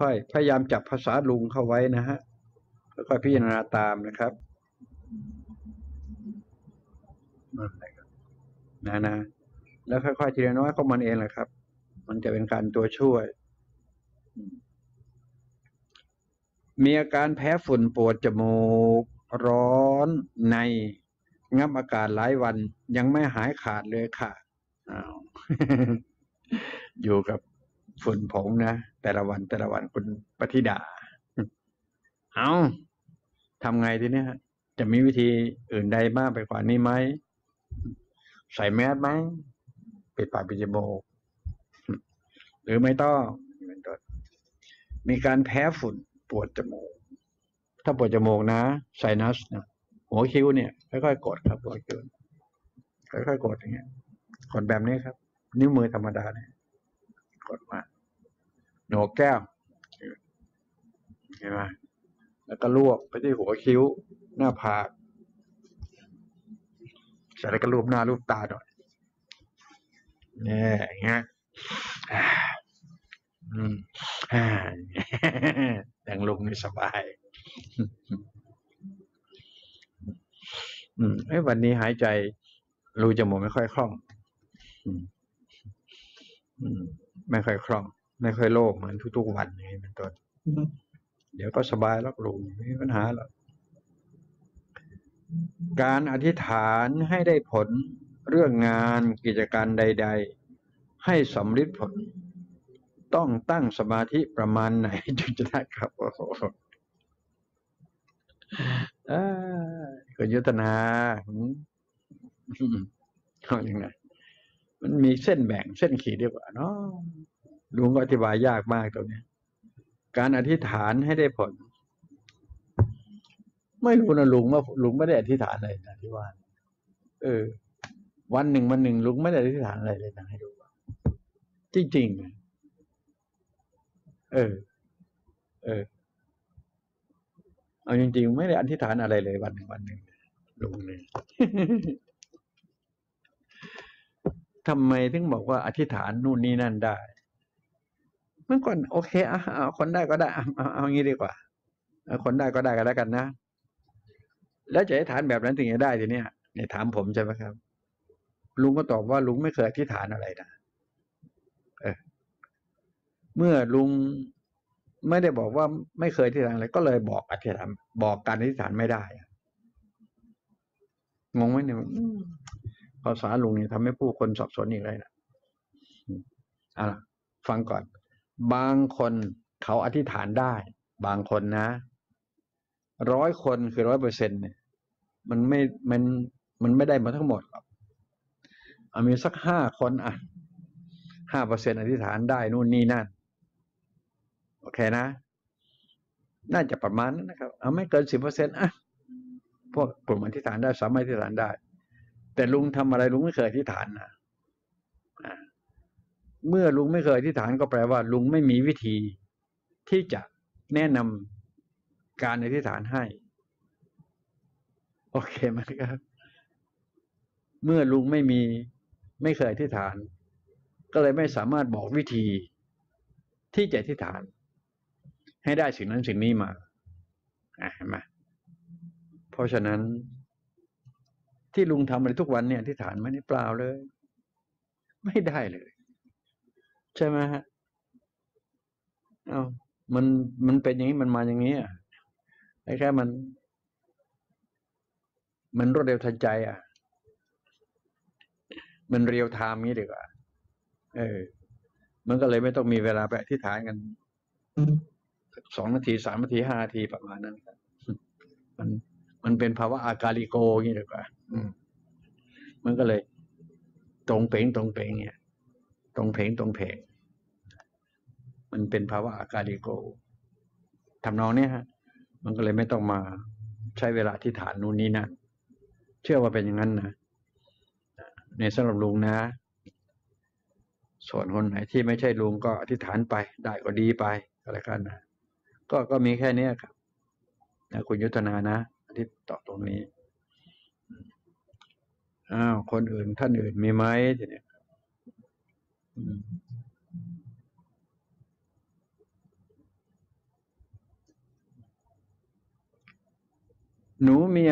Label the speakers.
Speaker 1: ค่อยๆ พยายามจับภาษาลุงเข้าไว้นะฮะค่อยๆพิจารณาตามนะครับนะนะนะแล้วค่อยๆทีละน้อยก็มันเองแหละครับ มันจะเป็นการตัวช่วย มีอาการแพ้ฝุ่นปวดจมูก ร้อนในงับอากาศหลายวัน ยังไม่หายขาดเลยค่ะอ้าวอยู่กับ ฝุ่นผงนะแต่ละวันแต่ละวันคุณปฏิดา เอาทำไงทีเนี้ยจะมีวิธีอื่นใดมากไปกว่านี้ไหมใส่แมสไหมปิดปากปิดจมูกหรือไม่ต้องเป็นต้นมีการแพ้ฝุ่นปวดจมูก ถ้าปวดจมูกนะไซนัสนะหัวคิ้วเนี่ยค่อยๆกดครับหัวคิ้วค่อยๆกดอย่างเงี้ยกดแบบนี้ครับ นิ้วมือธรรมดาเนี่ยกดมาโหนกแก้วเห็นไหมแล้วก็ลวกไปที่หัวคิ้ว หน้าผากเสร็จแล้วก็รูปหน้ารูปตาหน่อยเนี่ยอย่างเงี้ยอืมอ่าอย่างลุงนี่สบาย อืมเอ้ยวันนี้หายใจรูจมูกไม่ค่อยคล่อง อืมอืมไม่ค่อยคล่อง ไม่ค่อยโล่งเหมือนทุกๆวันอย่างนี้เป็นต้นเดี๋ยวก็สบายแล้วลุงไม่มีปัญหาหรอกการอธิษฐานให้ได้ผลเรื่องงานกิจการใด ๆ ให้สำลิดผล ต้องตั้งสมาธิประมาณไหนจึงจะได้ครับโอ้โหอ่าคุณยุทธนาอืมเอาอย่างไรมันมีเส้นแบ่งเส้นขีดดีกว่าเนาะ ลุงก็อธิบายยากมากตรงนี้ การอธิษฐานให้ได้ผล ไม่รู้นะลุงว่าลุงไม่ได้อธิษฐานอะไรนะที่ว่าเออ วันหนึ่งวันหนึ่งลุงไม่ได้อธิษฐานอะไรเลยนะให้ดูจริงๆนะเออ เออ เอาจริง ๆ ไม่ได้อธิษฐานอะไรเลยวันหนึ่งวันหนึ่งลุงเลยทำไมถึงบอกว่าอธิษฐานนู่นนี่นั่นได้ มื่อก่อนโอเคอะเอาคนได้ก็ได้เอาเอาเอางี้ดีกว่าเอาคนได้ก็ได้ก็แล้วกันนะ แล้วจะอธิษฐานแบบนั้นถึงจะได้ทีเนี้ยเนี่ยถามผมใช่ไหมครับ ลุงก็ตอบว่าลุงไม่เคยอธิษฐานอะไรนะเออเมื่อลุงไม่ได้บอกว่าไม่เคยอธิษฐานอะไร ก็เลยบอกอธิษฐานบอกการอธิษฐานไม่ได้อะงงไหมเนี่ยอืมภาษาลุงเนี่ยทำให้ผู้คนสับสนอีกเลยนะอืมเอะฟังก่อน บางคนเขาอธิษฐานได้ บางคนนะ ร้อยคนคือร้อยเปอร์เซ็นเนี่ยมันไม่มันมันไม่ได้มาทั้งหมดหรอกมีสักห้าคนอะห้าเปอร์เซ็นอธิษฐานได้นู่นนี่นั่น โอเคนะ น่าจะประมาณนั้นนะครับ เอาไม่เกินสิบเปอร์เซ็นต์อะพวกกลุ่มอธิษฐานได้สามารถอธิษฐานได้ แต่ลุงทำอะไรลุงไม่เคยอธิษฐานนะอ่า เมื่อลุงไม่เคยอธิษฐานก็แปลว่า ลุงไม่มีวิธีที่จะแนะนำการอธิษฐานให้ โอเคไหมครับ เมื่อลุงไม่มีไม่เคยอธิษฐาน ก็เลยไม่สามารถบอกวิธี ที่จะอธิษฐาน ให้ได้สิ่งนั้นสิ่งนี้มาอะเห็นไหมเพราะฉะนั้น ที่ลุงทำอะไรทุกวันเนี่ยอธิษฐานไม่ได้เปล่าเลย ไม่ได้เลย ใช่ไหมฮะเอามันมันเป็นอย่างนี้มันมาอย่างนี้อะไอ้แค่มัน มันรวดเร็วทันใจ อะ มันเรียวไทม์นี้ดีกว่า เออ มันก็เลยไม่ต้องมีเวลาไปอธิษฐานกันสองนาทีสามนาทีห้านาทีประมาณนั้นครับมันมันเป็นภาวะอากาลิโกอย่างนี้ดีกว่า อืม มันก็เลย ตรงเพงตรงเพงเนี่ย ตรงเพงตรงเพงมันเป็นภาวะอากาลิโกทำนองเนี้ยฮะ มันก็เลยไม่ต้องมาใช้เวลาที่ฐานนู่นนี่นั่นเชื่อว่าเป็นอย่างนั้นนะในสำหรับลุงนะ ส่วนคนไหนที่ไม่ใช่ลุงก็อธิษฐานไป ได้ก็ดีไปอะไรกันนะก็ก็มีแค่นี้ครับนะคุณยุทธนานะอธิษตอบตรงนี้อ้าวคนอื่นท่านอื่นมีไหมทีเนี้ย Núi Mia